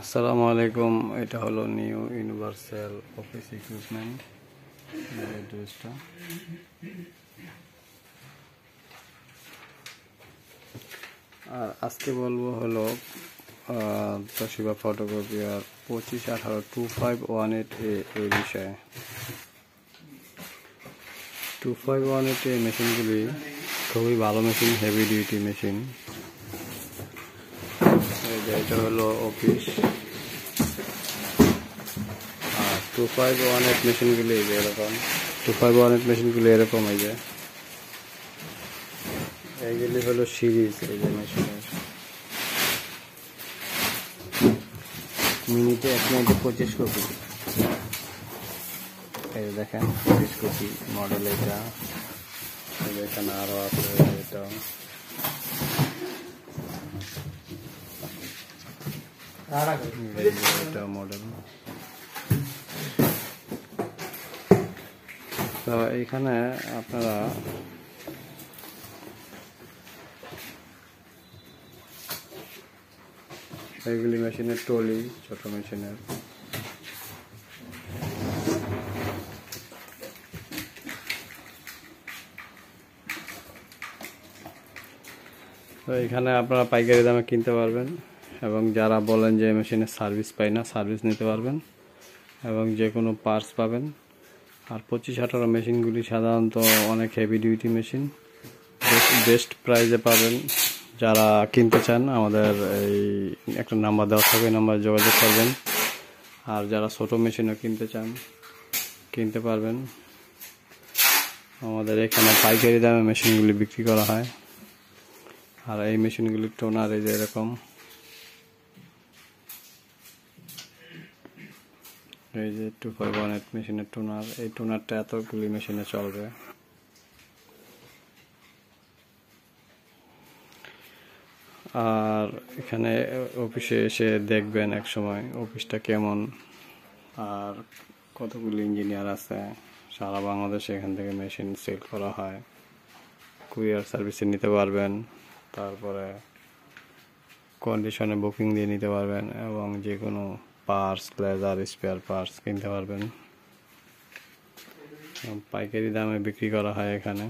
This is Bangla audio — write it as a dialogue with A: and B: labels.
A: আসসালামু আলাইকুম, এটা হলো নিউ ইউনিভার্সাল অফিস ইকুইপমেন্ট ড্রেসটা আর আজকে বলব হলো তশিবা আর পঁচিশ আঠারো টু ফাইভ ওয়ান এইট এ এই বিষয়ে টু ফাইভ ওয়ান এইট এই মেশিনগুলি খুবই ভালো মেশিন হেভি ডিউটি মেশিন এটা হলো অফিস। আর টু ফাইভ ওয়ান এইট মেশিনগুলি এরকম। টু ফাইভ ওয়ান এইট মেশিনগুলি এরকম এই যে। এইগুলি হলো সিরিজ এই যে মেশিনের মিনিটে এক মিনিটে পঁচিশ কপি এই দেখেন, পঁচিশ কপি মডেল এটা। এখানে আরও আছে এটা এই যে তো এইখানে আপনারা এইগুলি মেশিনের টলি ছোট মেশিনের। তো এখানে আপনারা পাইকারি দামে কিনতে পারবেন। এবং যারা বলেন যে মেশিনের সার্ভিস পাই না সার্ভিস নিতে পারবেন এবং যে কোনো পার্টস পাবেন। আর পঁচিশ আঠারো মেশিনগুলি সাধারণত অনেক হেভি ডিউটি মেশিন বেস্ট প্রাইজে পাবেন। যারা কিনতে চান, আমাদের এই একটা নাম্বার দেওয়া থাকবে নাম্বার যোগাযোগ করবেন। আর যারা ছোট মেশিনও কিনতে চান, কিনতে পারবেন। আমাদের এখানে পাইকারি দামে মেশিনগুলি বিক্রি করা হয়। আর এই মেশিনগুলির টোনার এই যে এরকম। এই যে টু ফাইভ ওয়ান এইট মেশিনের টোনার এই টোনারটা এতগুলি মেশিনে চলবে। আর এখানে অফিসে এসে দেখবেন এক সময় অফিসটা কেমন। আর কতগুলি ইঞ্জিনিয়ার আছে, সারা বাংলাদেশে এখান থেকে মেশিন সেল করা হয়। কুরিয়ার সার্ভিসে নিতে পারবেন, তারপরে কন্ডিশনে বুকিং দিয়ে নিতে পারবেন, এবং যে কোনো পার্টস লেজার স্পেয়ার পার্টস কিনতে পারবেন। পাইকারি দামে বিক্রি করা হয় এখানে।